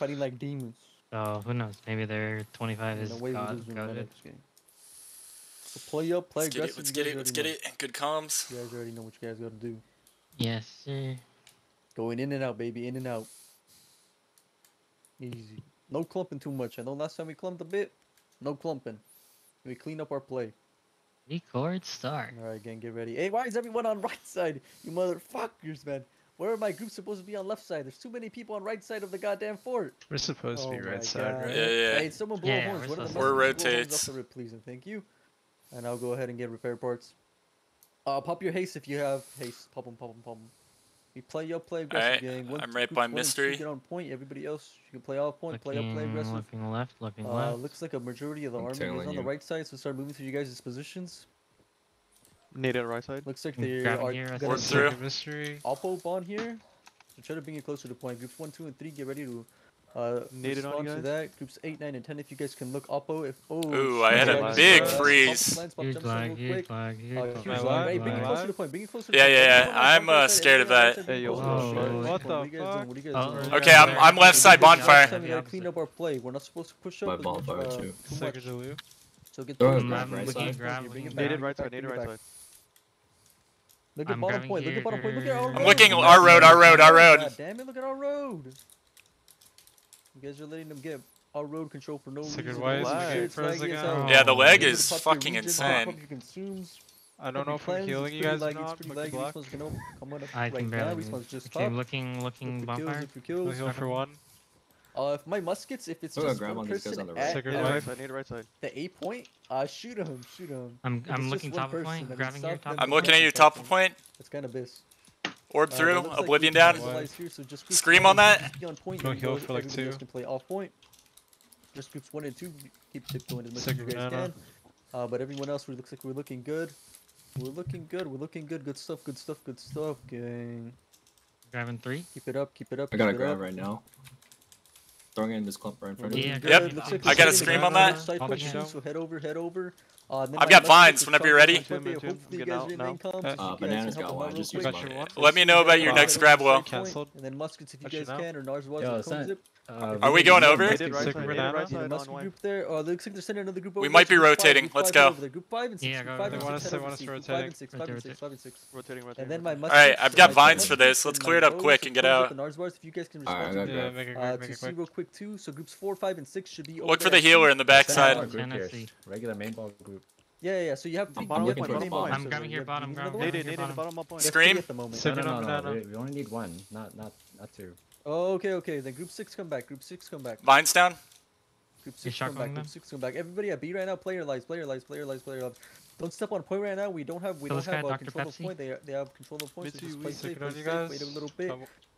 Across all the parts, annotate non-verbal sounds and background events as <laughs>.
fighting like demons. Oh, who knows? Maybe they're 25 is way God, so play up, play let's aggressive. Get it, let's get it, let's get it. Good comms. You guys already know what you guys gotta do. Yes, sir. Going in and out, baby, in and out. Easy. No clumping too much. I know last time we clumped a bit. No clumping. We clean up our play. Record start. All right, gang, get ready. Hey, why is everyone on right side? You motherfuckers, man. Where are my groups supposed to be on left side? There's too many people on right side of the goddamn fort. We're supposed oh to be oh right God. side, right? Yeah, yeah. Hey, someone blow yeah, horns. We're, supposed we're rotates. The please and thank you. And I'll go ahead and get repair parts. Uh, pop your haste if you have haste. Pop them, pop them, pop them. You play your play aggressive right. game. Once I'm right by wins, mystery. Get on point. Everybody else, you can play off point. Looking, play up, play aggressive. Looking left, looking uh, left. Looks like a majority of the I'm army is on you. the right side, so start moving through you guys' positions. Nato right side. Looks like they are here, gonna through. mystery. Oppo bomb here. So try to bring it closer to point. Groups one, two, and three, get ready to uh Nated on you guys. to that. Groups eight, nine, and ten. If you guys can look Oppo, if oh. Ooh, I had a lag. big uh, freeze. Huge lag, lag, huge lag, huge uh, lag. Huge bring it closer to point. Bring it closer. Yeah, yeah, yeah. I'm uh, scared of that. Hey, oh, what the fuck? Okay, I'm I'm left side bonfire. We gotta clean up our play. We're not supposed to push up. My bonfire uh, too. So get the right side. Nated right side. Nated right side. Look at I'm bottom point. Here. Look at bottom point. Look at our road. I'm looking our road. Our road. Our road. God damn it! Look at our road. You guys are letting them get our road control for no Sigurd, reason. Like yeah, the leg is fucking insane. I don't know if I'm healing you guys or not. Lag, block. Come up I right can barely. Now. Just okay, looking, looking bumper. Kills, if you kills. Heal for one. Uh, if my muskets, if it's oh, just one person on the right. at, right side, need right side. the A point, uh, shoot him, shoot him. I'm, if I'm looking top person, point, grabbing your top. I'm looking at your top point. It's kind of biz. Orb uh, through, uh, Oblivion like down. Here, so Scream on that. On point, Go heal for like two. Can play off point. Just groups one and two keep going as much as you guys can. Uh, but everyone else, we looks like we're looking good. We're looking good. We're looking good. Good stuff. Good stuff. Good stuff, gang. Grabbing three. Keep it up. Keep it up. I got a grab up. right now throwing in this clump right in front of you. Yep. Like I got a scream on that. So head over, head over. Uh, I've got vines whenever you're ready. Two, two, two. Got one. Just used mine. Let me know about your next grab well. And then muskets if you guys can, or Nars was. Uh, Are we going over? There. Oh, looks like they're another group over. We might be rotating. Five, Let's go. Group five and six. Yeah, go. Five they want us. Rotating. Rotating. Rotating. All right, I've got vines for this. Let's clear it up quick and get out. Bars, if you guys can respond to uh, real quick too. So groups four, five, and six should be. Look for the healer in the backside. Regular main ball group. Yeah, yeah, so you have three bottom up point, bottom point. I'm coming here, bottom. Need it, bottom. Scream. No, no, no, no, we only need one, not, not, not two. Oh, okay, okay. Then group six come back. Group six come back. Vine's down. Group six You're come back. Group six come back. Everybody at B right now. Player lives. Player lives. Player lives. Player lives. Don't step on point right now. We don't have we so don't have uh, control of point. They are, they have control of point. So just play safe, play safe. Wait a little bit.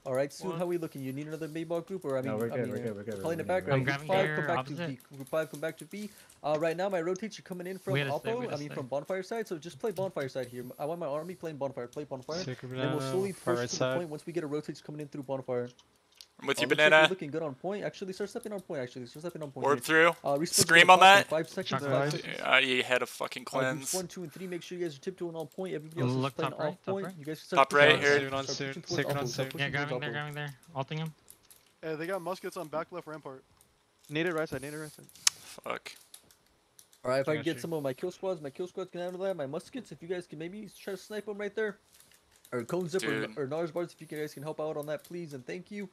All right, soon. how are we looking? You need another main ball group, or I mean, no, we're good, I mean, we're good, we're good, in the background. Group five, come back opposite. to B. Group five, come back to B. Uh, right now, my rotates are coming in from Oppo. I mean, from Bonfire side. So just play Bonfire side here. I want my army playing Bonfire. Play Bonfire. And we'll slowly push to the point once we get a rotates coming in through Bonfire. I'm with you, uh, Banana. Like looking good on point. Actually, start stepping on point. Actually, start stepping on point. Warp through. Uh, Scream on that. Five seconds. Five seconds. Uh, you had a fucking cleanse. Uh, one, two, and three. Make sure you guys are tiptoeing on point. Everybody else Look, is playing right, on point. You guys start top right here. Soon, on soon. Second on soon. Yeah, grabbing there, grabbing there. Alting him. Yeah, they got muskets on back left rampart. Need it right side. Need it right side. Fuck. All right, if I, can get you. some of my kill squads, my kill squads can handle that. My muskets, if you guys can maybe try to snipe them right there. Or cone zip or, or NARS bars, if you guys can help out on that, please and thank you.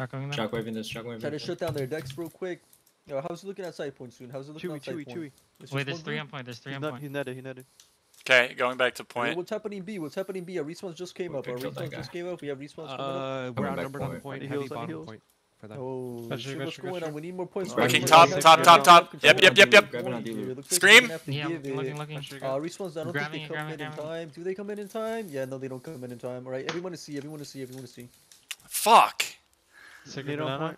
Shotgun Shockwaving this, shockwaving Try to shut down their decks real quick. Yo, how's it looking at side point soon? How's it looking chewy, outside chewy, point? Chewy, Wait, there's three on point, there's three on point. He netted, he netted. Okay, going back to point. What's happening B? What's happening B? Our respawns just came we'll up. Our respawns just came up. We have respawns uh, coming up. We're outnumbered on point. Heavy heals. point. For that. Oh, gotcha, shit, gotcha, what's going gotcha. on? We need more points. Working top, top, top, top. Yep, yep, yep, yep. Scream. Yeah, looking, looking. Uh, respawns, I don't think they come in in time. Do they come in in time? Yeah, no, they don't come in in time. All right, everyone to see, everyone to see, everyone to see. Fuck. 10,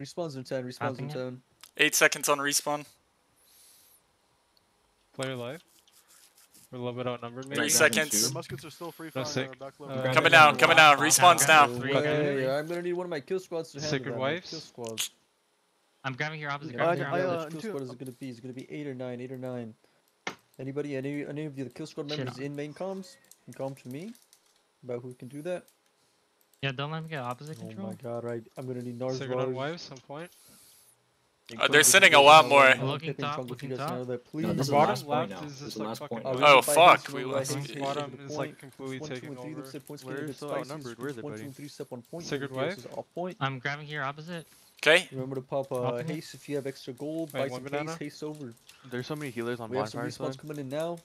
respawns in Popping it. 10. Eight seconds on respawn. Player life. We're a little bit outnumbered maybe. Three Grabbing seconds. two. Their muskets are still free No, sick. uh, back left. Right. Grab Coming it down, now. coming down. Down, Respawn's down. down. Three. I'm gonna need one of my kill squads to handle Sacred that. my Wives? Kill squads. I'm grabbing here opposite. Yeah, Grabbing I- here I, opposite. uh, which kill two- squad is it gonna be? Is it gonna be eight or nine? Eight or nine? Anybody? Any? Any of the kill squad members in main comms can come to me about who can do that. Yeah, don't let me get opposite control. Oh my god, right. I'm gonna need Nars Second on at some point. Uh, they're sending a lot more. Looking top, looking top. Please. No, this bottom left now. is just like fucking... Oh, fuck. We lost. Bottom is like completely taking over. We're outnumbered. Where is it. Sacred Wave? I'm grabbing here opposite. Okay. Remember to pop uh, haste if you have extra gold. Buy some haste, haste over. There's so many healers on bonfire. We have some respawns coming in now.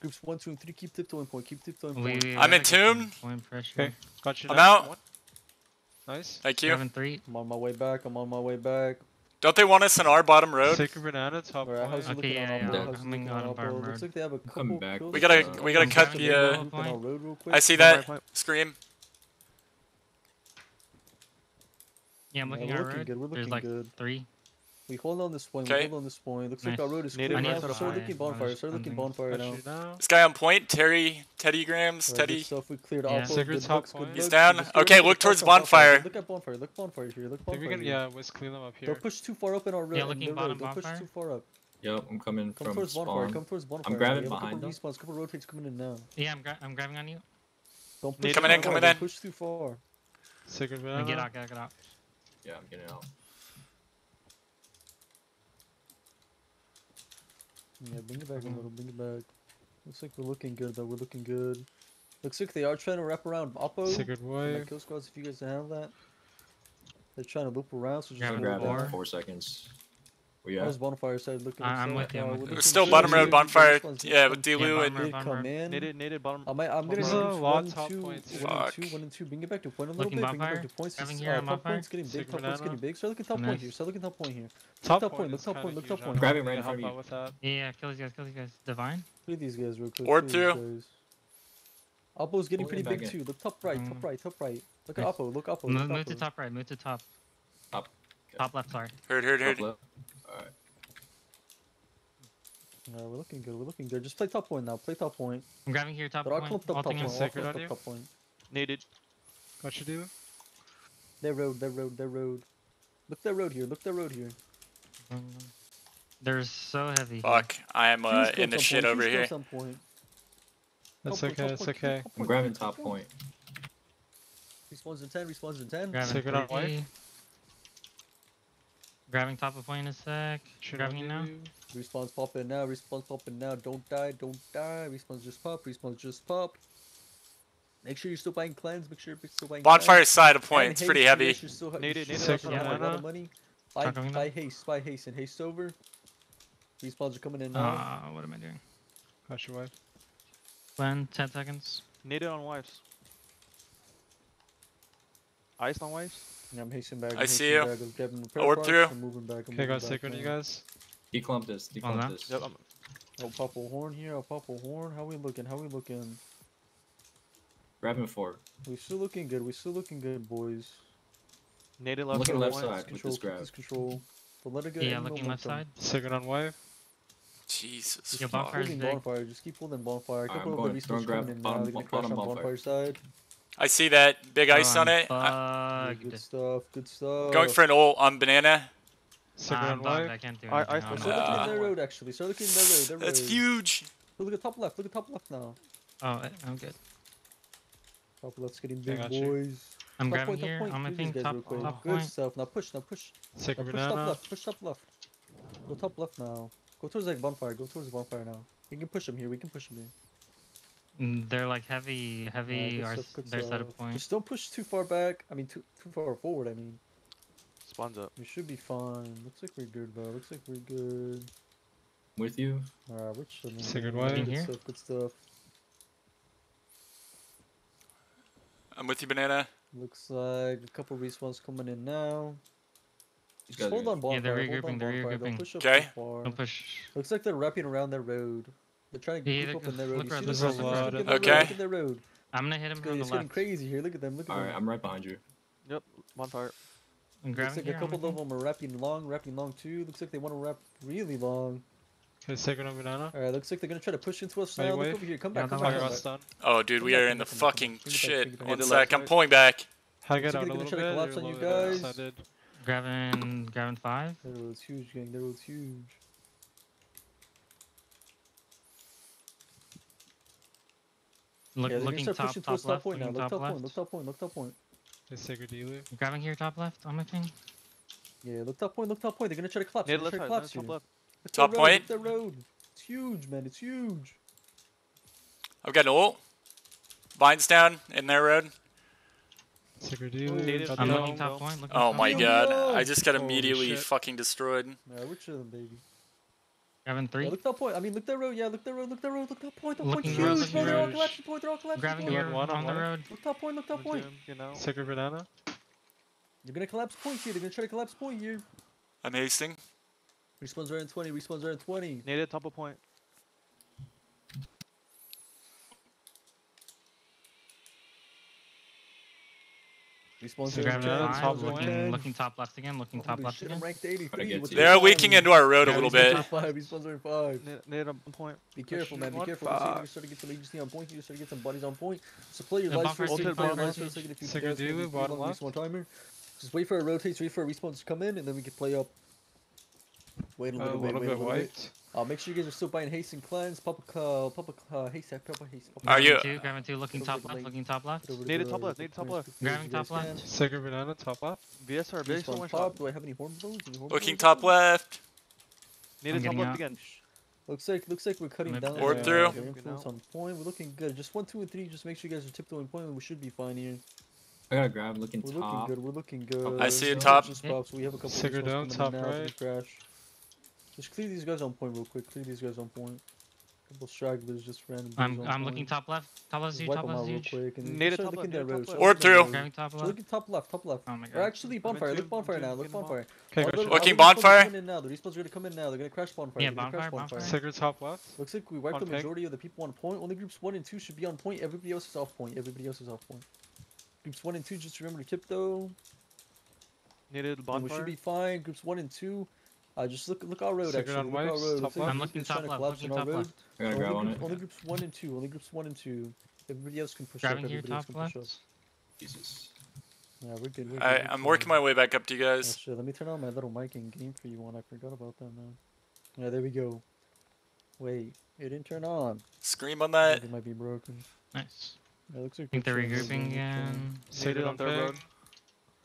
Groups one, two, and three. Keep tiptoeing point. Keep tiptoeing point. We, we, I'm in tune. Okay. Got you. I'm out. Nice. Thank you. Seven, three. I'm on my way back. I'm on my way back. Don't they want us in our bottom road? Sacred banana top. Right, how's okay, looking yeah, on yeah, yeah. Coming on up, bottom road. Looks like they have a couple. Back, we gotta, uh, we gotta I'm cut the. Uh, road I see that. Scream. Yeah, I'm looking yeah, our road. Good. We're looking There's like good. three. We hold on this point, we hold on this point. Looks nice. like our road is clear now. Start fire. looking bonfire, start looking bonfire now. This guy on point, Terry, Teddy Grams, right, Teddy. So if we cleared yeah. off, Secret looks. He's down. Okay, look towards bonfire. Look at bonfire, look bonfire here, look bonfire. Gonna, yeah, let's clean them up here. Don't push too far up in our road. Yeah, looking bottom Don't push too far up. Yep, I'm coming come from towards spawn. Bonfire, come towards bonfire. I'm grabbing yeah, behind them. Respawns, couple rotates coming in now. Yeah, I'm, I'm grabbing on you. Don't push coming in, coming in. Push too far. Sacred Get out, get out, get out. Yeah, I'm getting out. Yeah, bring it back a mm-hmm. little. Bring it back. Looks like we're looking good though. We're looking good. Looks like they are trying to wrap around Oppo. Sacred Wave. Kill squads. If you guys handle that, they're trying to loop around. So just grab, it for Four seconds. Well, yeah. I was bonfire side looking. I, am with you. I'm uh, with you. Still bottom road bonfire. Yeah, with Dilu yeah, and. Did come in. Needed, needed bottom. I might, I'm gonna go one, and two. Bring it back to point a little looking bit. Bring it back to points. Having here, uh, top points getting big. Top points getting big. Start looking top point here. Start looking top point here. Top point. Look top point. Look top point. Grab him right in front of you. Yeah, kill these guys. Kill these guys. Divine. Look at these guys real quick. Orb through. Oppo's getting pretty big too. Look top right. Top mm. right. Top right. Look at Oppo. Look Oppo. Move to top right. Move to top. Top. Top left. Sorry. Heard. Heard. Heard. Alright. We're looking good. We're looking good. Just play top point now. Play top point. I'm grabbing here top but point. I'll clip top, top, point. I'll clip top, top point. Needed. What should do? Their road, their road, their road. Look their road here. Look their road here. Mm. They're so heavy. Fuck. I am uh, in the shit point. over here. Some point. That's top okay, that's okay. I'm grabbing top point. Respawns in 10, respawns in 10. Grabbing Secret on. Grabbing top of point in a sec. Should Grabbing you now. Respawn's popping now. Respawn's popping now. Don't die. Don't die. Respawn's just pop. Respawn's just pop. Make sure you're still buying cleanse. Make sure you're still buying. Bonfire cleanse. side of point. And it's pretty heavy. You're still, need it. Need it. Money. Buy, buy haste. Buy haste and haste over. Respawns are coming in now. Ah, uh, what am I doing? Crash your wife. Plan 10 seconds. Need it on wives. Ice on wives. And I'm hasting back. I'm see you. Orb through. I'm moving back. I'm okay, got sick on you guys. Declump this. Declump this. Yep. I'm... Oh, purple horn here. Oh, purple horn. How we looking? How we looking? Grabbing four. We still looking good. We still looking good, boys. Native left. Looking left side. Control. This control. But let it go. Yeah, looking left side. Second on wave. Jesus. Your bonfire is big. Bonfire. Just keep holding bonfire. Couple right, I'm going. Don't grab bottom, bottom bonfire. bonfire side. I see that big ice oh, on it. Uh, I, good stuff, good stuff. Going for an all on um, banana. Second nah, i can't do I, I, so looking at their road, actually. So looking in their road. Their That's road. huge. So look at top left. Look at top left now. Oh, I'm good. Top left's getting big, boys. I'm top grabbing point, here point. on my thing. Top, top good point. Good stuff. Now push. Now push. Now push top left. Push top left. Go top left now. Go towards like bonfire. Go towards the bonfire now. We can push him here. We can push him here. Mm, they're like heavy, heavy. Yeah, their setup point. Just don't push too far back. I mean, too too far forward. I mean. Spawns up. We should be fine. Looks like we're good, bro. Looks like we're good. With you. Alright, we're chilling. Sigurd, why? Good stuff. Good stuff. I'm with you, banana. Looks like a couple respawns coming in now. Just hold on, bomb. Yeah, they're regrouping. They're regrouping. Okay. Don't push. Don't push. Looks like they're wrapping around their road. They're trying to yeah, up in their road. Look. Okay. Road, their road. I'm gonna hit him it's from the left. It's getting crazy here. Look at them. Look at All them. All right, I'm right behind you. Yep, one part. I'm Looks like here, a couple of them are wrapping long, wrapping long too. Looks like they want to wrap really long. Can I second on banana? Alright, looks like they're gonna try to push into us now. Look over here, come back. Come back. Oh, dude, we are in the fucking shit. One sec, I'm pulling back. I got out a little bit. Collapse on you guys. Grabbing, grabbing five. That was huge, gang. That was huge. Look, yeah, looking top, top, top left. Looking. Top look top, left. point. Look top point. Look top point. The Sacred Dealer? Grabbing here, top left on my thing. Yeah, look top point. Look top point. They're gonna try to collapse. Yeah, left, try to collapse top left. It's top road, point. The road. It's huge, man. It's huge. I've got an ult. Vines down in their road. Sacred Dealer. I'm looking top point. Looking oh top my point. god! I just got immediately fucking destroyed. Yeah, which of them, baby? Grabbing three. Yeah, look that point. I mean, look that road. Yeah, look that road. Look that road. Look that point. That Looking road, huge, bro. They're all collapsing point. They're all collapsing Grabbing point. Grabbing one on, on the road. Look that point. Look that point. You know. Sucker banana. They're gonna collapse point here. They're gonna try to collapse point here. I'm hasting. Respawns around 20. Respawns around 20. Native top of point. Instagram now, top looking, looking top left again, looking Holy top left shit, again. Ranked 83. They're weaking into our road yeah, a little bit. Five, he's five. Need, a point. Be careful, man. Be careful. You start to get some league, on point. You start to get some buddies on point. So play your life first. Play your If you Take a few steps. One timer. Just wait for a rotate, wait for a response to come in, and then we can play up Wait a little uh, bit. A little wait bit Uh, make sure you guys are still buying haste and cleanse. Public, uh, public, uh, haste, public haste. Public are you? Two, grabbing two, looking top left, looking top left. Native top left, native top left. Grabbing top left. Sacred banana, top left. VSR, base one top. Do I have any horn balloons? Looking top left. Native top left again. Looks like looks like we're cutting down. Orb through. Influence on point. We're looking good. Just one, two, and three. Just make sure you guys are tiptoeing point. We should be fine here. I gotta grab. Looking we're top. We're looking good. We're looking good. I see a top. Just yeah. We have a couple. Sigurd down top right. Just clear these guys on point real quick. Clear these guys on point. Couple stragglers, just random. I'm I'm looking top left. Top left. Top left, huge. Need a top left. Need top left. Or through. Okay, top left. So top left. Top left. Oh my god. Or actually bonfire. Look bonfire now. Look bonfire. Okay, go. Looking bonfire. Coming in now. The respawn's are gonna come in now. They're gonna crash bonfire. Yeah, bonfire. Bonfire. Sigurd top left. Looks like we wiped the majority of the people on point. Only groups one and two should be on point. Everybody else is off point. Everybody else is off point. Groups one and two, just remember to tip though. Needed bonfire. We should be fine. Groups one and two. Uh, just look look our road Secret actually. Look our road. Top. I'm looking top left. Looking top left. I'm gonna grab on it. Only groups one and two. Only groups one and two. Everybody else can push Grabbing up. Here, Top left. Jesus. Yeah, we're good. We're good. I, I'm working my way back up to you guys. Oh, let me turn on my little mic in game for you. One, I forgot about that. Yeah, there we go. Wait, it didn't turn on. Scream on that. It might be broken. Nice. Yeah, looks like I think they're regrouping again. On third road.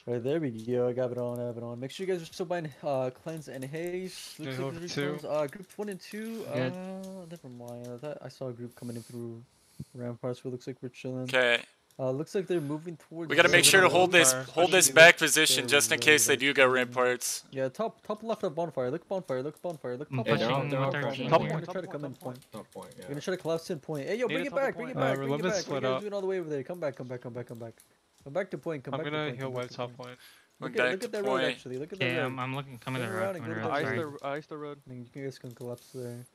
Right, there we go. I got it on, I have it on. Make sure you guys are still buying uh, Cleanse and Haze. Looks like two. Uh, group 1 and 2. Yeah. Uh, never mind. I, thought I saw a group coming in through Ramparts. It looks like we're chilling. Okay. Uh, looks like they're moving towards. We gotta make sure to hold this hold this back position just in case they do go ramparts. Yeah, top top left of bonfire. Look bonfire. Look bonfire. Look mm, bonfire. They're they're top, point. Gonna try to come in point. Top point. Yeah. We're gonna try to collapse in point. Hey yo, bring it back. Bring it back. Bring it back. We're doing all the way over there. Come back. Come back. Come back. Come back. Come back to point. Come I'm back gonna to point. heal white top point. Look at, look at that point. road actually. Look at that yeah, road. I'm, I'm looking. Coming to the road. Coming road. Ice the, ice the road. I think you guys can collapse there.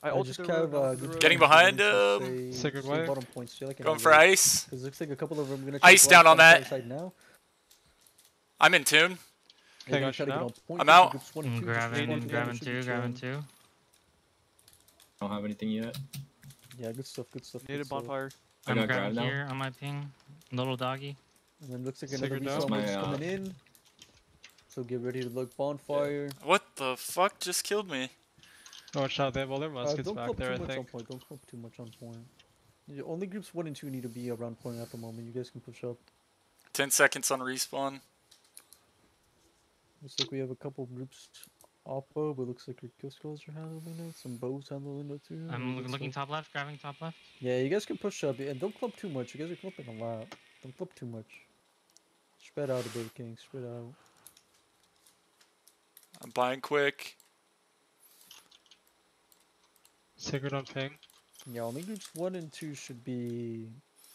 I, I just kind of uh, getting behind him. Sacred way. Bottom points. So like Going for ice. It looks like a couple of them. Gonna ice down on that. Now. I'm in tune. I'm out. I'm grabbing, grabbing two, grabbing two. Don't have anything yet. Yeah, good stuff, good stuff. Need good a bonfire. I'm grabbing here on my ping. Little doggy. And then looks like another zombie's is coming in. So get ready to look bonfire. Yeah. What the fuck just killed me? Oh, watch out, they have all their muskets uh, back there, I think. Don't clump too much on point. Only groups 1 and 2 need to be around point at the moment. You guys can push up. 10 seconds on respawn. Looks like we have a couple groups oppo, but looks like your kill scores are handling it. Some bows handling it too. I'm looking, looking top left, grabbing top left. Yeah, you guys can push up and don't clump too much. You guys are clumping a lot. Don't clump too much. Spread out a bit, King. Spread out. I'm buying quick. Sigurd on ping. Yeah, only groups one and two should be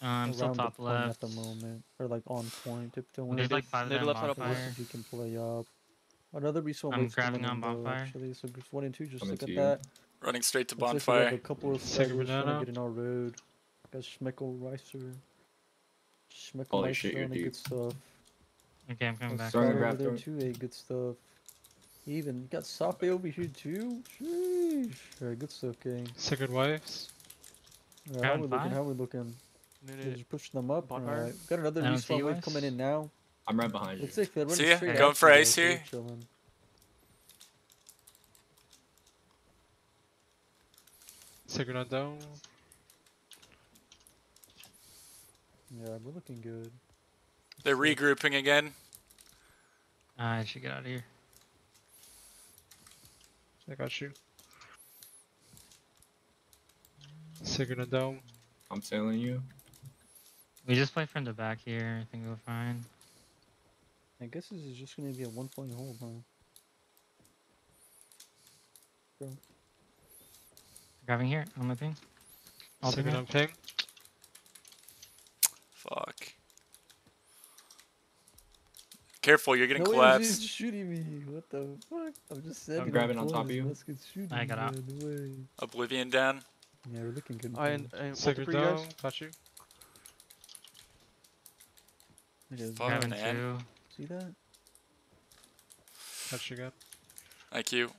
uh, I'm still top left at the moment, or like on point. Tiptoeing. There's like five Maybe left side up you can play up. Another resource. I'm grabbing on bonfire. Actually, so groups one and two just one look at that. Running straight to Let's bonfire. Like a couple of Sigurd on to get in our road. Got Schmickel Ricer. Schmickel Ricer, any good stuff. Okay, I'm coming back. Sorry, over there too. Eh, good stuff. Even got Safi over here too. Sheesh. Alright, good stuff, gang. Sacred wives. Alright, how we looking? How How we looking? Minute. Just pushing them up. Alright, got another respawn wave coming in now. I'm right behind you. Let's take that. See ya. Going for ace here. Chilling. Sacred down. Yeah, we're looking good. They're regrouping again. Ah, I should get out of here. I got you. Sigurd and Dome. I'm sailing you. We just play from the back here. I think we're fine. I guess this is just gonna be a one point hold, huh? Grabbing here on my ping. All Sigurd on ping. Fuck. Careful, you're getting no, collapsed. He's shooting me. What the fuck? I'm just standing. grabbing on top of you. Let's get shooting. I got out. Oblivion down. Yeah, we're looking good. I bro. and, and Sigurd for you guys. Got you. It is. Fuck, Grabbing man. two. See that? Got you again. Thank you.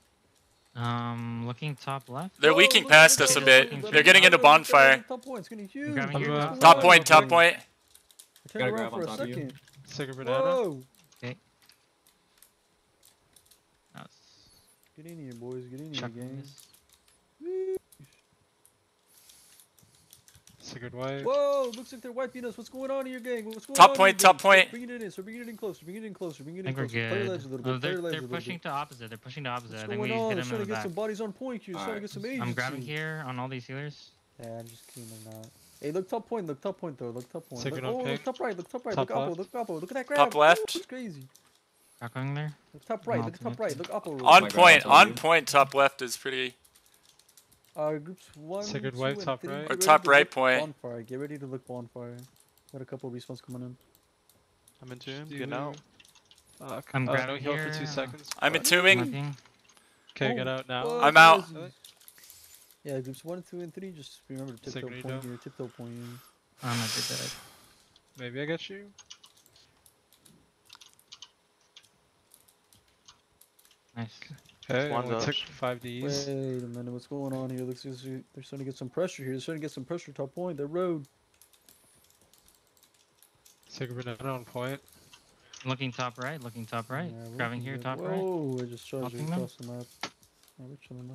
Um, looking top left. They're Whoa, leaking look, past look, us a bit. look, look, They're getting into bonfire. Top point. It's getting huge. grabbing I'm going- What's Top going point, on? top point. I turned Gotta around grab on a top of you. second. Sigurd banana. Whoa! That's Get in here, boys. Get in here, chucking gang. Sigurd White. Whoa! Looks like they're wiping us. What's going on here, gang? What's going on? Top on? point, here, top gang? point. Bring it in. So bring it in closer. Bring it in closer. Bring it in think we're closer. Play your good. a little Oh, bit. Play they're they're pushing bit. to opposite. They're pushing to opposite. What's I think going we on? hit They're them trying in to the get some back. bodies on point here. Trying to Alright. get some agency. I'm grabbing here on all these healers. Yeah, I'm just kidding them out. Hey, look top point. Look top point though. Look top point. Second look, oh, ping. look top right. Look top right. Top look upper. Look upper. Look at that grab. Top Ooh, left. it's crazy. Not going there. Look top right. Look top right. Look upper. On my God, point, on point, top left is pretty. Uh, groups one, Second two, wave, and top right. Or top right point. Bonfire. Get ready to look bonfire. Got a couple respawns coming in. I'm in tune. Do Getting you- out. Fuck. I'm uh, grabbing no heal for here. two seconds. I'm My entombing. ping. Okay, Oh, get out now. whoa, I'm out. Guys. Yeah, groups one, two, and three. Just remember to tiptoe Second point readout. here. Tiptoe point here. I'm a bit dead. Maybe I get you. Nice. Hey, one only up. took five Ds. Wait a minute, what's going on here? Looks like they're starting to get some pressure here. They're starting to get some pressure top point. They're road. Sigurd banana on point. Looking top right. Looking top right. Yeah, Grabbing here good. top right. Whoa, I just charged them? across the map. Yeah, we're chilling now.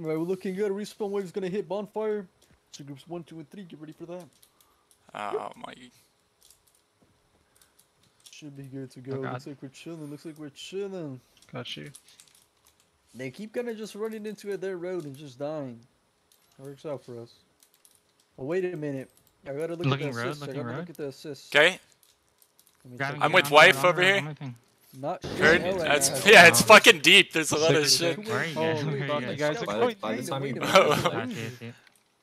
Alright, we're looking good. Respawn wave's gonna hit bonfire. So groups one, two, and three, get ready for that. Oh my. Should be good to go. God. Looks like we're chilling. Looks like we're chilling. Got you. They keep kind of just running into it their road and just dying. That works out for us. Oh, wait a minute. I gotta look Looking at the road, assists. I looking gotta road. look at the assists. Okay, Let me Grabbing check I'm with it. on the wife over the right, here. On my ping. Not sure. shit. That's yeah. <laughs> yeah, it's fucking deep. There's a lot of shit. Where are you guys? wait, Where by are the you You guys? guys are By the- quite by the deep. time you a grab minute. it, like, I see, I see.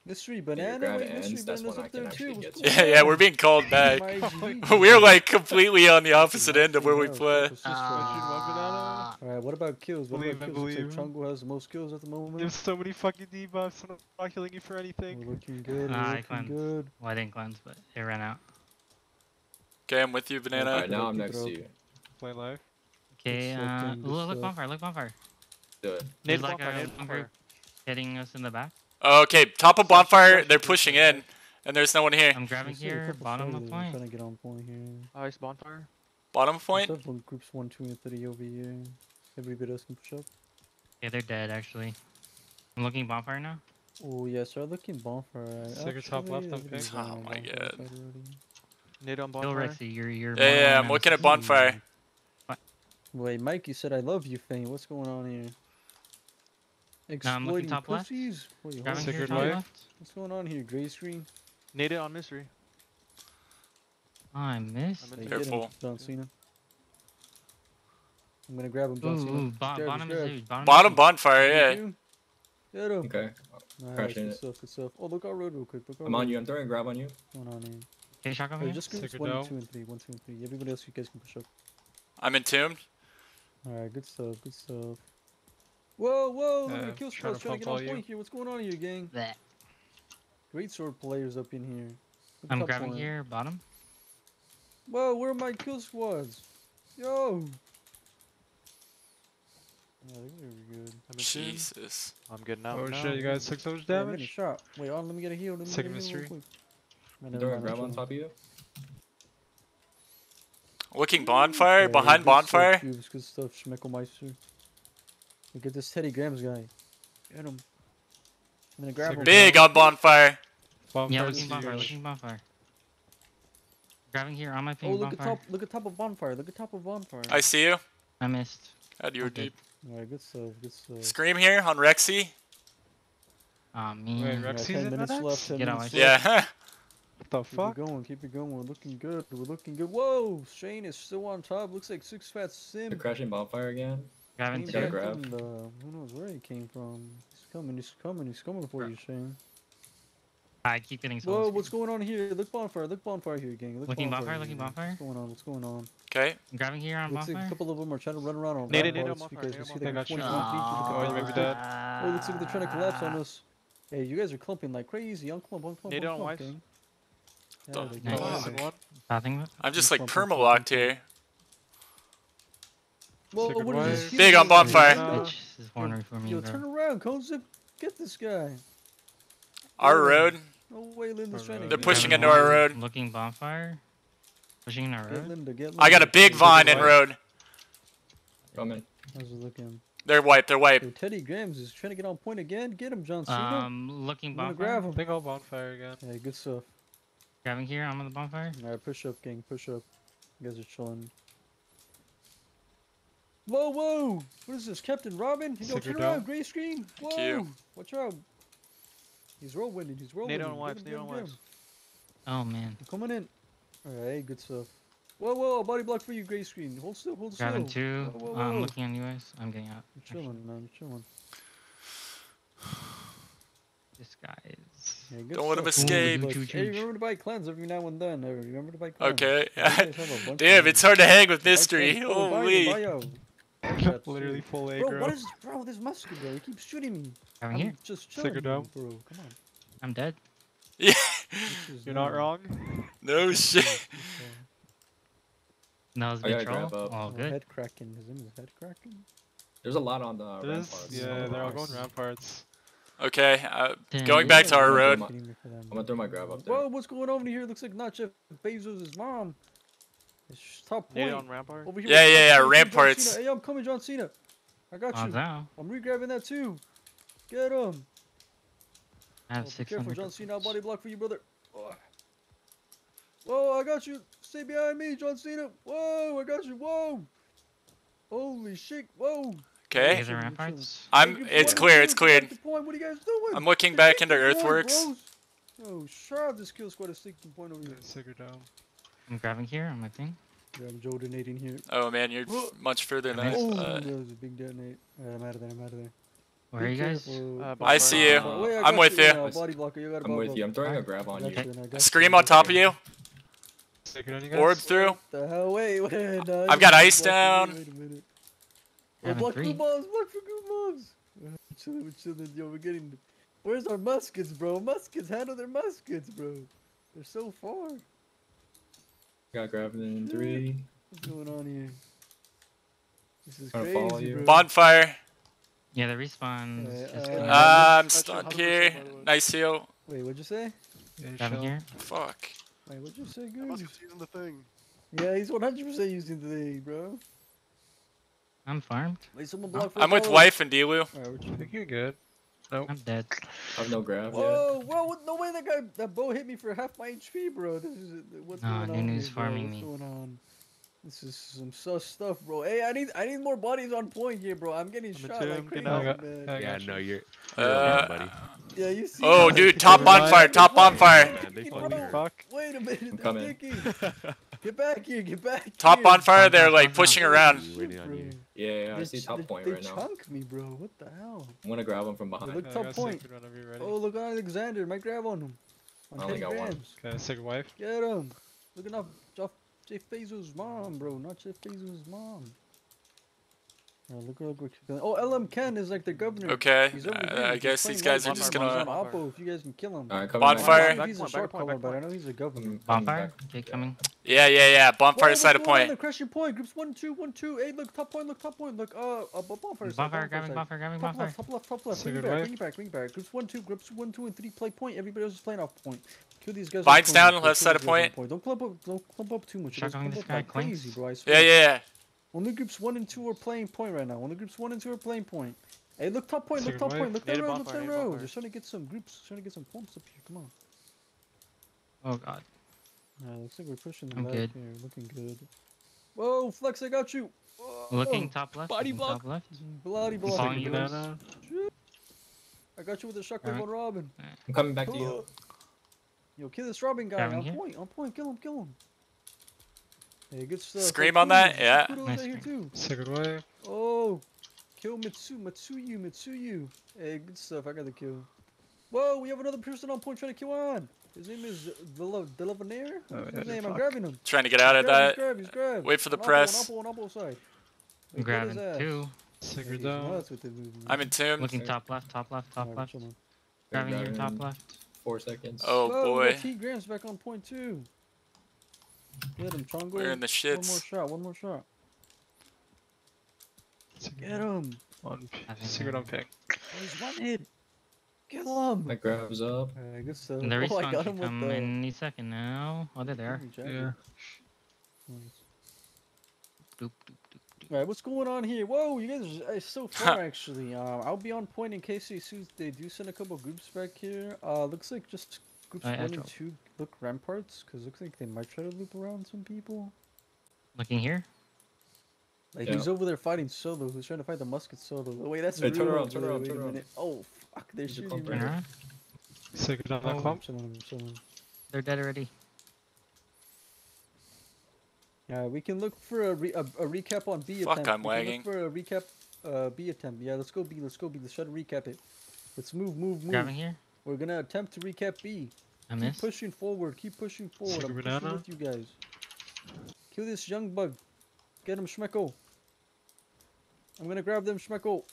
Mystery banana. Wait, it mystery banana's up there too. actually What's get going Yeah, yeah, we're being called back. <laughs> We're like completely on the opposite end of where we play. assist. Ah. Alright, what about kills? What Believe about kills? Looks like believe. Chungo has the most kills at the moment. There's so many fucking debuffs and I'm not killing you for anything. We're anything. looking good. Ah, We're I looking cleansed. good. Well, I didn't cleanse, but it ran out. Okay, I'm with you, banana. Alright, now I'm next to you. Play live. Okay, uh, look, look bonfire, look bonfire. Do it. There's like bonfire, a nade bonfire. hitting us in the back. Okay, top of bonfire. They're pushing in, and there's no one here. I'm grabbing I see a here, couple bottom players Trying to get on point here. Ice bonfire. Bottom point. Stuff on groups one, two, and three over here. Everybody else can push up. Yeah, they're dead actually. I'm looking bonfire now. Oh yeah, start looking bonfire. Second top left, Actually, okay. everybody's Oh my God. side. Nade on Kill bonfire. Rexy, you're you're. Yeah, yeah, I'm looking at nemesis. bonfire. Wait, Mike, you said I love you, Fane. What's going on here? No, I'm looking Exploiting top left. pussies? Wait, hold Grabbing here, top left. What's going on here? Gray screen? Nade it on mystery. I missed. I'm in Hey, there. get him, Careful. John Cena. I'm gonna grab him, Ooh, John Cena. ooh, Just bo- grab, bottom grab. Bottom. Bottom is bonfire. Yeah. Get him. Get him. Okay. Nice, crashing good it. stuff, good stuff. Oh, look our road real quick. Look our I'm on you. I'm throwing a grab on you. What's going on here? huge. Okay, shotgun Wait, here. just groups Secret one, two, and three. One, two, and three. Everybody else, you guys can push up. I'm entombed. Alright, good stuff, good stuff. Whoa, whoa, look at the kill trying to trying to get pump on all point here. What's going on here, gang? Bleh. Great sword players up in here. Look I'm grabbing point. here, bottom. Whoa, where are my kill squads? Yo! Yeah, I think we were good. I'm. Jesus. I'm getting out Oh now. shit, you guys took so much Yeah, I'm shot. Wait, on, let me get a heal. Let me Second get a heal real mystery. quick. Man, I'm never throwing a grab on top of you. Looking bonfire. Yeah, Behind good stuff, bonfire. Cubes, good stuff, Schmeckelmeister. Look at this Teddy Grams guy. Get him. I'm gonna grab him. Big on bonfire. Bonfire Yeah, looking bonfire, looking bonfire. Grabbing here on my Oh, ping, look at top. Look at top of bonfire. Look at top of bonfire. I see you. I missed. God, you were Okay. deep. Alright, good stuff. Good stuff. Scream here on Rexy. Aw, man. Wait, Yeah, ten season minutes left. Ten Get out minutes my left. Yeah. <laughs> What the Keep fuck? it going. Keep it going. We're looking good. We're looking good. Whoa, Shane is still on top. Looks like six fat sim. They're crashing bonfire again. Grabbing Came Gotta grab. the- who knows where he came from? He's coming. He's coming. He's coming for you, Shane. I keep getting Whoa, solo what's going on here? Look bonfire. Look bonfire here, gang. Look Looking bonfire. bonfire, looking here. bonfire. What's going on? What's going on? Okay. screen. Grabbing here on Looks like a couple of them are trying to run around on Nade it, ramparts. nade it on You bonfire, guys nade can it see on they bonfire. got 21 Got oh, you. feet. Look at Oh, that. you may be Look dead. at- Oh, looks like they're trying to collapse on us. Hey, you guys are clumping like crazy. I'm clump, I'm clump, Nade I'm on clump, wife. gang. The- Yeah, Nice. go. Oh. Nothing. I'm just like permalocked here. Whoa, Secret what is this? wife. He's Big on bonfire. No. Bitch is wandering for me, Yo, bro. turn around, Conzip. Get this guy. Our road. No way, Linda's trying to. They're get pushing into our road. Looking bonfire. Pushing in our Get road. Linda, get I got a big vine in road. Coming. How's it looking? They're wiped. They're wiped. Yo, Teddy Grahams is trying to get on point again. Get him, John Cena. Um, looking I'm gonna bonfire. grab him. Think all bonfire again. Yeah, good stuff. Grabbing here. I'm on the bonfire. Alright, push up, gang. Push up. You guys are chilling. Whoa, whoa! What is this, Captain Robin? Yo, Secret turn dome. around, gray screen. Whoa! Thank you. Watch out. He's roll winding. He's roll Nade winding. on wives, nade on wives. Oh man. Coming in. Alright, good stuff. Whoa, whoa, body block for you, gray screen. Hold still, hold still. Grabbing two. Whoa, whoa, I'm looking on you guys. I'm getting out. You're chilling, man. You're chilling. This guy is. Yeah, Don't let him escape. But, Choo, choo, Hey, remember to buy cleanse every now and then. Remember to buy cleanse. Okay. You guys have a <laughs> bunch Damn, it's hard to hang with mystery. cleanse. Oh, buy it, buy Holy. <laughs> Literally it. full Bro, aggro. what is bro? This musket, bro. He keeps shooting me. Grabbing I'm here. just chilling, dome. bro. Come on. I'm dead. Yeah. You're not wrong. No shit. That was I troll. grab up. All Oh, good. Head cracking. His name is head cracking. There's a lot on the There's, ramparts. yeah, they're all going ramparts. Okay. Uh, Damn. going back to our road. I'm kidding me for them. I'm gonna throw my grab up there. Whoa, what's going on over here? Looks like not Jeff Bezos' mom. It's top Nade point. on rampart. Over here. Yeah, with yeah, John yeah, ramparts. Hey, I'm coming, John Cena. I got On you. down. I'm regrabbing that too. Get him. I have Oh, be careful, John Cena. I'll body block for you, brother. Oh. Whoa, I got you. Stay behind me, John Cena. Whoa, I got you. Whoa. Holy shit. Whoa. Okay. These are ramparts. I'm. It's clear. It's point, get cleared. back to point. What are you guys doing? I'm looking back into earthworks. Oh, shut this kill squad is sticking point over here. Sticker dome. I'm grabbing here on my thing. Yeah, I'm Joe donating here. Oh man, you're much further than us. Oh, Uh, that was a big detonate. Alright, I'm out of there. I'm out of there. Where are you guys? Uh, I see you. Uh, Wait, I I'm with you. Yeah, body blocker. You got a I'm with you. I'm throwing a grab on blocker. you. You, Scream on top of you. Sticker on you guys. Orb through. What the hell? Wait, wait. No, I've you got blocked ice me. down. Wait a minute. I Hey, have block three. good mobs. Block for good mobs. We're chilling, we're chilling. Yo, we're getting. Where's our muskets, bro? Muskets, handle their muskets, bro. They're so far. Got grabbing in three. What's going on here? This is crazy, bro. Bonfire. Yeah, the respawns. Uh, uh, Uh, I'm That's stuck here. by the way. Nice heal. Wait, what'd you say? Yeah, Grabbing here. Fuck. Wait, what'd you say, I Goose? must using the thing. Yeah, he's 100% using the thing, bro. I'm farmed. Wait, someone block I'm with wife and Dilu. Alright, we're I think you're good. Nope. I'm dead. I have no grab yet. Whoa, whoa, no way that guy, that bow hit me for half my HP, bro. This is, what's Nah, going on Nunu's here, bro? farming What's me. going on? This is some sus stuff, bro. Hey, I need, I need more bodies on point here, bro. I'm getting I'm shot two, like I'm crazy, getting out. man. I Yeah, no, you. you're. Uh, buddy. Yeah, you see Oh, that? dude, top bonfire, top bonfire. Man, they fucking. Fuck. Wait a minute, they're coming. <laughs> thinking. Get back here, get back here. Top here. bonfire. They're like pushing around. Shit, Waiting on bro. you. Yeah, yeah, I see top they- point they right now. chunk me, bro. What the hell? I'm gonna grab him from Hey, behind. look oh, top point. sticker whenever you're ready. Oh, look on Alexander. Might grab on him. On I only 10 got one. grams. Okay, sticker wife. Get him. Looking off Jeff, Jeff Bezos' mom, bro. Not Jeff Bezos' mom. Uh, look, look, look. Oh, LM Ken is like the governor. Okay. He's over Uh. I guess playing these guys are just stream. He's gonna. Oppo. If you guys can kill him. Alright, coming back. Bonfire. I don't know Back he's a point, sharp back color, back but I know he's a governor. Bonfire. Okay, coming. Yeah, yeah, yeah. Bonfire what's side of going on point. there? Crushing point. Groups one, two, one, two. Hey, look, top point. Look, top point. Look, uh, uh bu- bonfire. side, Bonfire, grabbing side. bonfire, grabbing Top bonfire. left, top left, top left. Bring it back, wave. bring it back, bring back. Groups one, two, groups one, two, and three play point. Everybody else is playing off point. Kill these guys. on Vines down, kill left these side of point. Don't clump up, don't clump up too much. You guys Shotgunning clump this up guy like crazy, bro. Yeah, yeah, yeah. Only groups one and two are playing point right now. Only groups one and two are playing point. Hey, look top point, look top point, look that Native road, look that native road. bonfire. Just trying to get some groups, trying to get some points up here. Come on. Oh god. Yeah, looks like we're pushing them I'm back good. here. Looking good. Whoa, Flex, I got you. Whoa. Looking top left. Body block. Top left. Bloody block. Following you guys. Banana. I got you with the shotgun Alright. on Robin. I'm coming back to you. Yo, kill this Robin guy. Grabbing On here. point, on point. Kill him, kill him. Hey, good stuff. Scream Hey, on that? Yeah. Nice here too. Second wave. Oh, kill Mitsu, Mitsuyu, Mitsuyu. Hey, good stuff. I got the kill. Whoa, we have another person on point trying to kill on. His name is Dela- Delavaneer. Oh, his name? I'm grabbing him. Trying to get out of Grab, he's that. grab, he's grab. Wait for the On Oppo, press. On Oppo, on Oppo. I'm Wait, get grabbing his ass. two. Hey, Second he's down. nuts with the movement. I'm in tomb. Looking top left. Top left. Top left. Grabbing here. Grabbing Top left. Four seconds. Oh Whoa, boy. T Grams back on point too. Get him, Chongo. We're in the One more shot, one more shot. Second Get him. on p- I think secret I- on ping. Oh, he's one hit. Kill him. My grab's up. Alright, good stuff. And the <laughs> oh, I respawn got should him with come the... any second now. Oh, they're there. Yeah. Doop, doop, doop, doop. Alright, what's going on here? Whoa, you guys are uh, so <laughs> far actually. Uh, I'll be on point in case they, they do send a couple groups back here. Uh, looks like just groups Alright, one and two look ramparts, because looks like they might try to loop around some people. Looking here. Like Yeah. he's over there fighting solo. who's trying to fight the musket solo. Oh, wait, that's Hey, turn around, turn around, turn around. Oh fuck, they're There's a shooting clump me. right Turn around. Second on that Oh, clump. chilling, I'm. They're dead already. Yeah, we can look for a, re- a, a recap on B Fuck, attempt. I'm we can lagging. Look for a recap uh, B attempt. Yeah, let's go B. Let's go B. Let's try to recap it. Let's move, move, move. Grabbing here. We're gonna attempt to recap B. I Keep missed. pushing forward. Keep pushing forward. Secret I'm pushing banana. with you guys. Kill this young bug. Get him, Schmecko. I'm gonna grab them, Schmecko.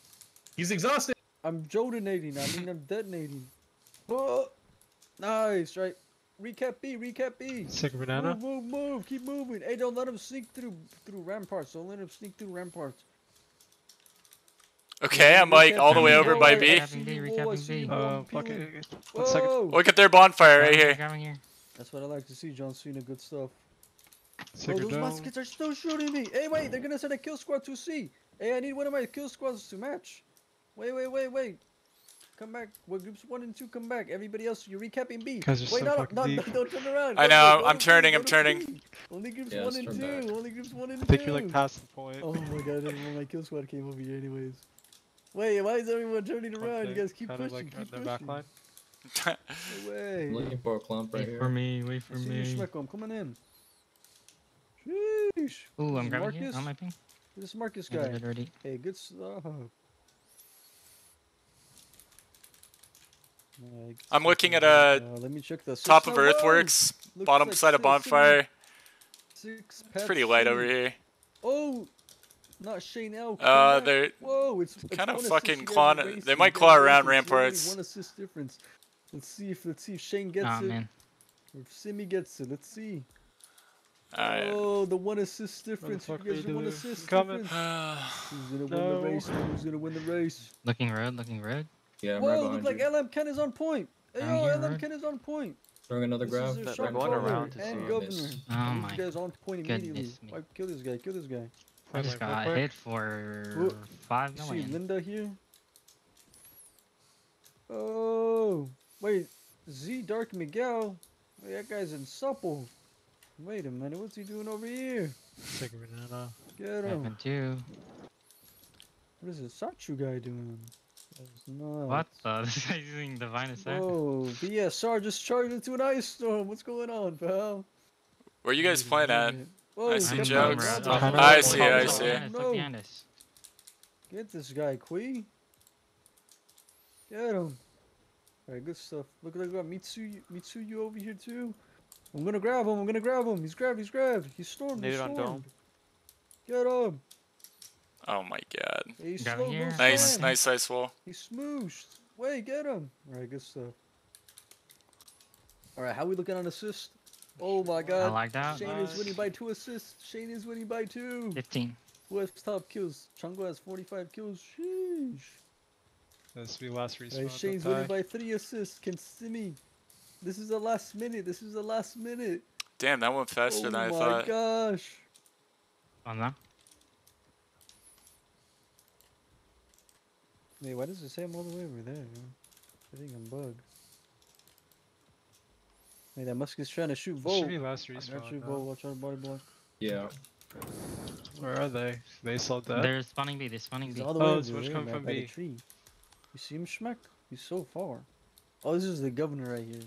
He's exhausted. I'm Jodinating. I mean, I'm detonating. Oh, nice, right? Recap B. Recap B. Second banana. Move, move, move. Keep moving. Hey, don't let him sneak through through ramparts. Don't let him sneak through ramparts. Okay, I'm like all the way over by B. Recapping B, recapping B. Uh, fuck it. One second. Whoa! Look at their bonfire right here. That's what I like to see, John Cena. Good stuff. Oh, those muskets are still shooting me. Hey, wait, they're gonna send a kill squad to C. Hey, I need one of my kill squads to match. Wait, wait, wait, wait. Come back. What groups one and two come back? Everybody else, you're recapping B. Wait, so no, no, no, don't turn around. I Go, go, know, I'm turning, I'm turning. Only groups Yeah, one and two. back. Only groups one and two. I think you're like past the point. Oh my god, everyone, my kill squad came over here anyways. Wait, why is everyone turning around? You guys keep pushing, like keep pushing. back line. No way. I'm looking for a clump right Wait here. for me. Wait for I see you, me. Schmecko. I'm coming in. Sheesh. Ooh, I'm This is grabbing here. Marcus? On my ping. This Marcus guy. dead already. Hey, good stuff. Yeah, I'm looking at, a Uh, let me check the Top of earthworks, bottom like side of bonfire. Six It's pretty light over here. Oh, not Shane L. Uh, they're Whoa, it's, it's kinda fucking you clawing- they might claw around racing, it's only ramparts. One assist difference. Let's see if let's see if Shane gets Nah, it. man. Or if Simi gets it. Let's see. Alright. Oh, the one assist difference. You fuck are guys you are one doing? assist Coming. <sighs> Who's gonna win the race? Who's gonna win the race? Looking road. Looking road. Yeah, I'm right Whoa, behind look like you. LM Ken is on point. Hey, yo, LM right? Ken is on point. Throwing another This grab. is their They're going around to see. governor. Miss. Oh my you guys on point immediately. goodness me. Kill this guy. Kill this guy. I just got quick. hit for Whoa. five You see. Linda here? Oh, wait. Z Dark Miguel? Wait, that guy's in supple. Wait a minute, what's he doing over here? Second banana. Get him. Happened too. What is this Sachu guy doing? That's nuts. What the? <laughs> This guy's using divine ascent. Whoa, BSR just charged into an ice storm. What's going on, pal? Where you guys playing at? Whoa, I see get jokes. behind- Top Behind. I see, I see. behind us, look No. Get this guy, Quee. Get him. Alright, good stuff. Look, look, look, Mitsuyu, Mitsuyu over here too. I'm gonna grab him, I'm gonna grab him. He's grabbed, he's grabbed. He's stormed, he's Nated on stormed. dome. Get him. Oh my god. He's slow, here. Nice, slam. nice ice wall. He's smooshed. Wait, get him. Alright, good stuff. Alright, how we looking on assist? Oh my god. I god. like that. Shane is winning by two assists. Shane is winning by two. 15. Who has top kills? Chungo has 45 kills. Sheesh. This will be last respawn. Alright, don't Shane's winning by three assists. Can Simi. This is the last minute. This is the last minute. Damn, that went faster oh than I thought. Oh my thought. gosh. On that. Wait, why does it say I'm all the way over there? I think I'm bugged. Hey, that Musk is trying to shoot This Vol. should be last I got respawn. shoot now. Vol. Watch out, body block. Yeah. Where are they? They saw that. They're spawning B. They're spawning He's B. all the Oh, way it's over much there, coming from the B. tree. You see him, Schmeck? He's so far. Oh, this is the governor right here.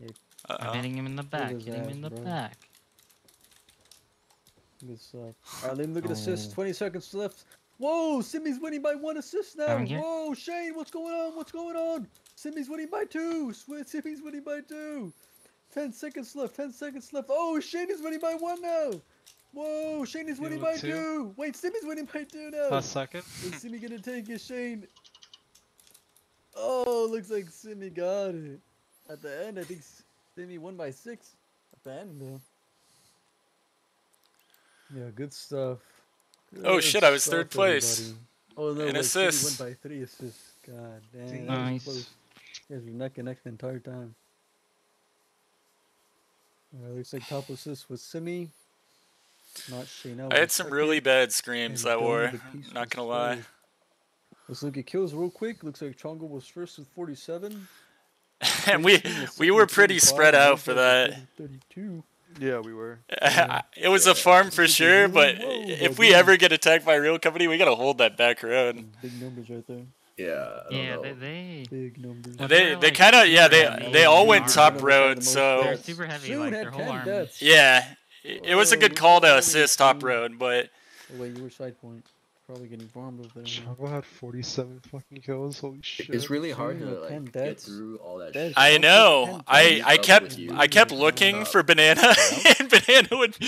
Yeah. Uh I'm oh. hitting him in the back. his Hitting him in the bro. back. Good stuff. All right, let me look at assists. Oh. 20 seconds left. Whoa, Simi's winning by one assist now. Whoa, Shane, what's going on? What's going on? Simi's winning by two. Swi- Simi's winning by two. 10 seconds left. 10 seconds left. Oh, Shane is winning by one now. Whoa, Shane is winning by two? two. Wait, Simi's winning by two now. Last second. Is Simi gonna take it, Shane? Oh, looks like Simi got it. At the end, I think Simi won by six. At the end, though. Yeah, good stuff. Oh, Good shit, I was third place. everybody. Oh no, In wait, Simi assists. went by three assists. God damn, that was Nice. Close. You guys were neck and neck the entire time. Uh, looks like top assist was Simi. Not Shane. I had some really bad screams that war. Not gonna lie. Fred. Let's look at kills real quick. Looks like Chongo was first with 47. <laughs> and we we were pretty spread out for that. 32. Yeah, we were. <laughs> it was a farm for sure, but Whoa, if we ever get attacked by a real company, we gotta hold that back road. Big numbers right there. Yeah. Yeah, know. they, they Big numbers. They they're, like, kind of yeah they they all went top road, the so they're super heavy. Soon like their whole arm. deaths. yeah, it, it was a Oh, good call to that assist top road, but Oh, wait, you were side point. Probably getting farmed over there. man. Chongo had 47 fucking kills. Holy shit. It's really hard to Soon with 10 like get deaths. through all that Deaths. shit. I know I I kept. I kept looking for banana, <laughs> and banana would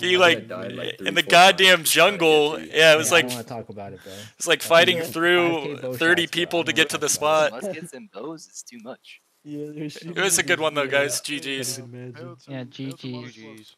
be like like, in the goddamn times to try to get jungle. Yeah, it was Yeah, like don't want to talk about it, bro. it's like fighting through 30 shots, people to get to the spot. Muskets and bows is too much. Yeah, there's It was a good one though, guys. GG's. Pale Yeah, Tim- Pale Tim GGs.